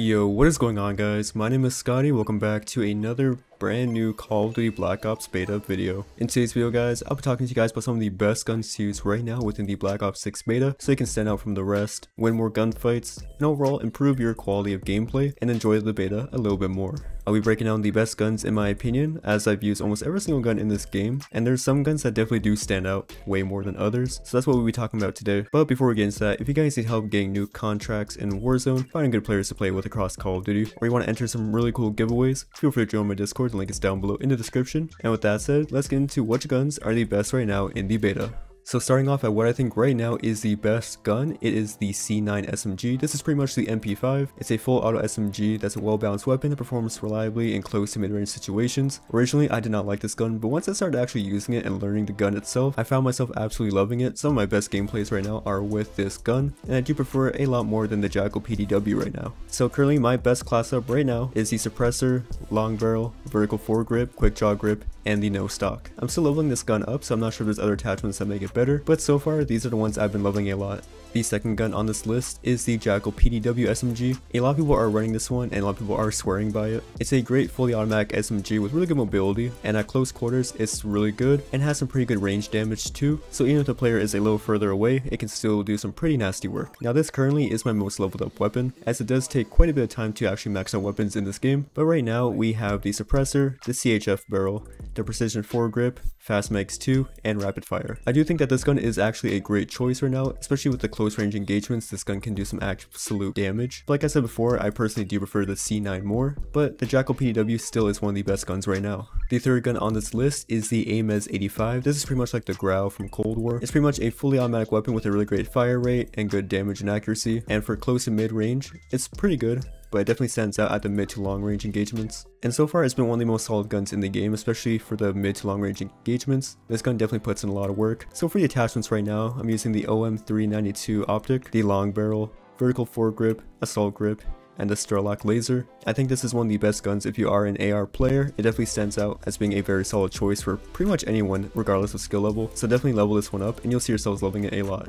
Yo, what is going on guys? My name is Scahty, welcome back to another brand new Call of Duty Black Ops beta video. In today's video guys, I'll be talking to you guys about some of the best guns to use right now within the Black Ops 6 beta so you can stand out from the rest, win more gunfights, and overall improve your quality of gameplay and enjoy the beta a little bit more. I'll be breaking down the best guns in my opinion as I've used almost every single gun in this game and there's some guns that definitely do stand out way more than others so that's what we'll be talking about today. But before we get into that, if you guys need help getting new contracts in Warzone, finding good players to play with across Call of Duty, or you want to enter some really cool giveaways, feel free to join my Discord the link is down below in the description. And with that said, let's get into which guns are the best right now in the beta. So starting off at what I think right now is the best gun, it is the C9 SMG. This is pretty much the MP5. It's a full auto SMG that's a well-balanced weapon that performs reliably in close to mid-range situations. Originally, I did not like this gun, but once I started actually using it and learning the gun itself, I found myself absolutely loving it. Some of my best gameplays right now are with this gun, and I do prefer it a lot more than the Jackal PDW right now. So currently, my best class up right now is the Suppressor, Long Barrel, Vertical Foregrip, Quick Draw Grip, and the no stock. I'm still leveling this gun up, so I'm not sure if there's other attachments that make it better, but so far these are the ones I've been leveling a lot. The second gun on this list is the Jackal PDW SMG. A lot of people are running this one and a lot of people are swearing by it. It's a great fully automatic SMG with really good mobility and at close quarters it's really good and has some pretty good range damage too. So even if the player is a little further away, it can still do some pretty nasty work. Now this currently is my most leveled up weapon as it does take quite a bit of time to actually max out weapons in this game. But right now we have the suppressor, the CHF barrel, the precision foregrip, fast mags 2, and rapid fire. I do think that this gun is actually a great choice right now, especially with the close range engagements, this gun can do some absolute damage. But like I said before, I personally do prefer the C9 more, but the Jackal PDW still is one of the best guns right now. The third gun on this list is the AMES 85. This is pretty much like the Grau from Cold War. It's pretty much a fully automatic weapon with a really great fire rate and good damage and accuracy, and for close and mid range, it's pretty good but it definitely stands out at the mid to long range engagements. And so far it's been one of the most solid guns in the game, especially for the mid to long range engagements. This gun definitely puts in a lot of work. So for the attachments right now, I'm using the OM392 optic, the long barrel, vertical foregrip, assault grip, and the Strelok laser. I think this is one of the best guns if you are an AR player. It definitely stands out as being a very solid choice for pretty much anyone regardless of skill level. So definitely level this one up and you'll see yourselves loving it a lot.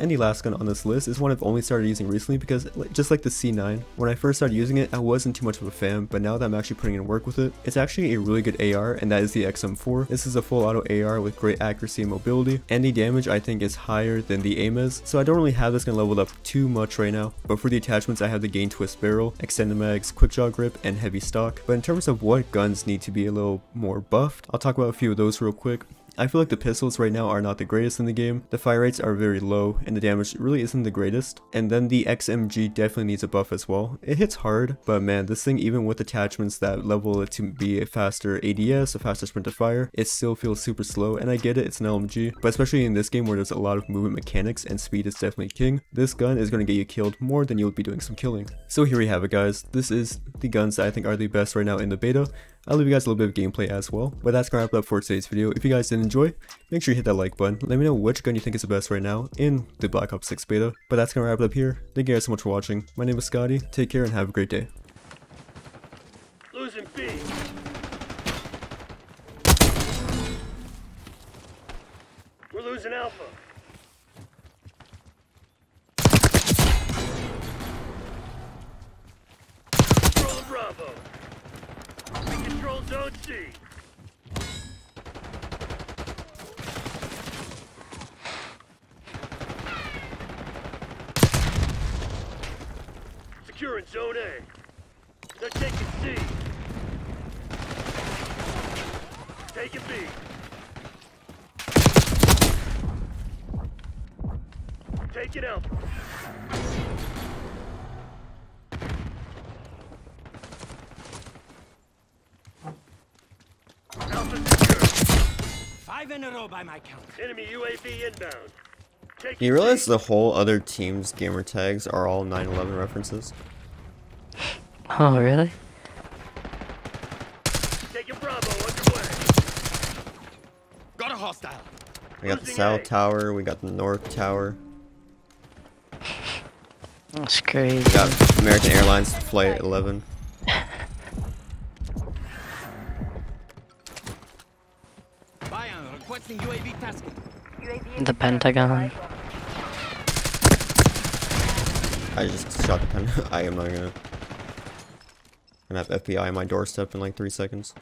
Gun on this list is one I've only started using recently because just like the C9, when I first started using it, I wasn't too much of a fan, but now that I'm actually putting in work with it, it's actually a really good AR and that is the XM4. This is a full auto AR with great accuracy and mobility, and the damage I think is higher than the AMES, so I don't really have this gun leveled up too much right now, but for the attachments I have the gain twist barrel, extended mags, quick draw grip, and heavy stock. But in terms of what guns need to be a little more buffed, I'll talk about a few of those real quick. I feel like the pistols right now are not the greatest in the game, the fire rates are very low, and the damage really isn't the greatest. And then the XMG definitely needs a buff as well. It hits hard, but man, this thing even with attachments that level it to be a faster ADS, a faster sprint to fire, it still feels super slow, and I get it, it's an LMG, but especially in this game where there's a lot of movement mechanics and speed is definitely king, this gun is going to get you killed more than you'll be doing some killing. So here we have it guys, this is the guns that I think are the best right now in the beta. I'll leave you guys a little bit of gameplay as well. But that's gonna wrap it up for today's video. If you guys did enjoy, make sure you hit that like button. Let me know which gun you think is the best right now in the Black Ops 6 beta. But that's gonna wrap it up here. Thank you guys so much for watching. My name is Scahty. Take care and have a great day. Losing B. We're losing Alpha. Bravo. Control Zone C. Securing Zone A. They're taking C. Taking B. Taking Alpha. Five in a row by my count. Enemy UAV inbound. Take you realize the whole other team's gamer tags are all 9/11 references? Oh, really? Taking Bravo underway. Got a hostile. We got the south tower, we got the north tower. That's crazy. We got American Airlines Flight 11. The Pentagon. I just shot the pen. I am not gonna. And have FBI on my doorstep in like three seconds.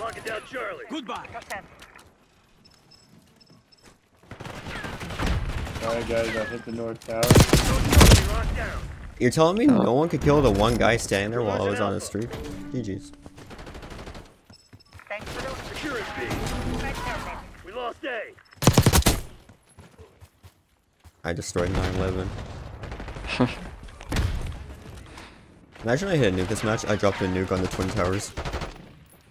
Locking down Charlie. Goodbye. Alright guys, I hit the north tower. Charlie locked down. You're telling me oh. no one could kill the one guy standing there while I was on the street? GG's. Thanks for the Securing B. We lost A. I destroyed 9-11. Imagine I hit a nuke this match, I dropped a nuke on the Twin Towers.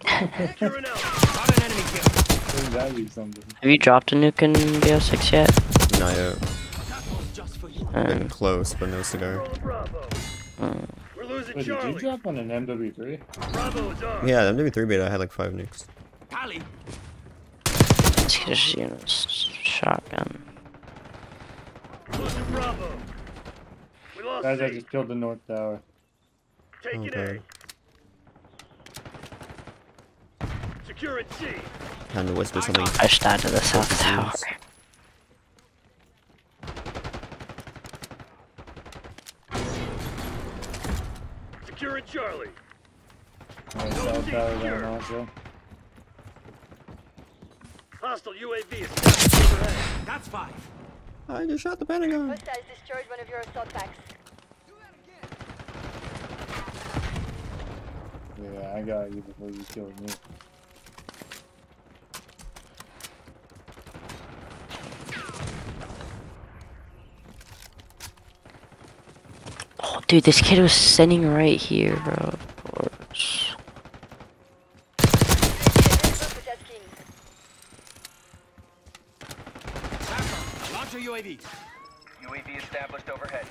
Securing Alpha. Got an enemy kill. Wouldn't that be something? Have you dropped a nuke in BO6 yet? Not yet. That was just for you. Been Um, close, but no cigar. Control. We're losing Wait, did you drop on an MW3? Bravo is on. Yeah, MW3 beta, I had like 5 nukes. Let's just use s- shotgun. Losing Bravo. We lost Guys, I C. just killed the north tower. Taking Okay. A. Securing C. Time to whisper something. I just died to the south tower. Securing Charlie. Alright, south tower down also. Hostile UAV is stationed overhead. That's five. I just shot the Pentagon. Hostiles destroyed one of your assault packs. Yeah, I got you before you killed me. Oh, dude, this kid was sitting right here, bro. Of course. Launch a UAV. UAV established overhead.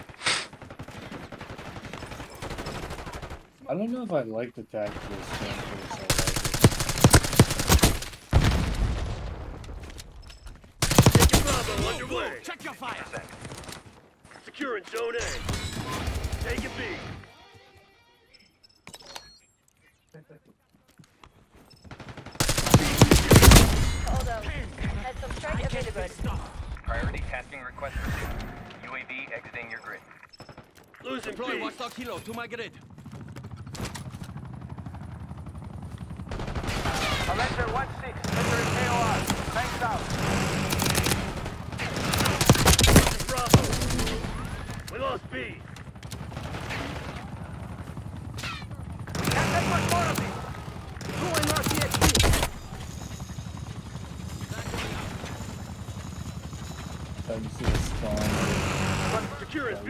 I don't know if I like the tactical scan for the assault Taking Bravo underway. Check your fire. Securing Zone A. Taking B. Losing Deploy Watchdog Kilo to my grid. Avenger 1-6, entering KOR. Thanks out. Bravo. We lost B. Captain McCormick. Time to see the spawn. Securing B.